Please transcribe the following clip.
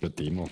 个题目。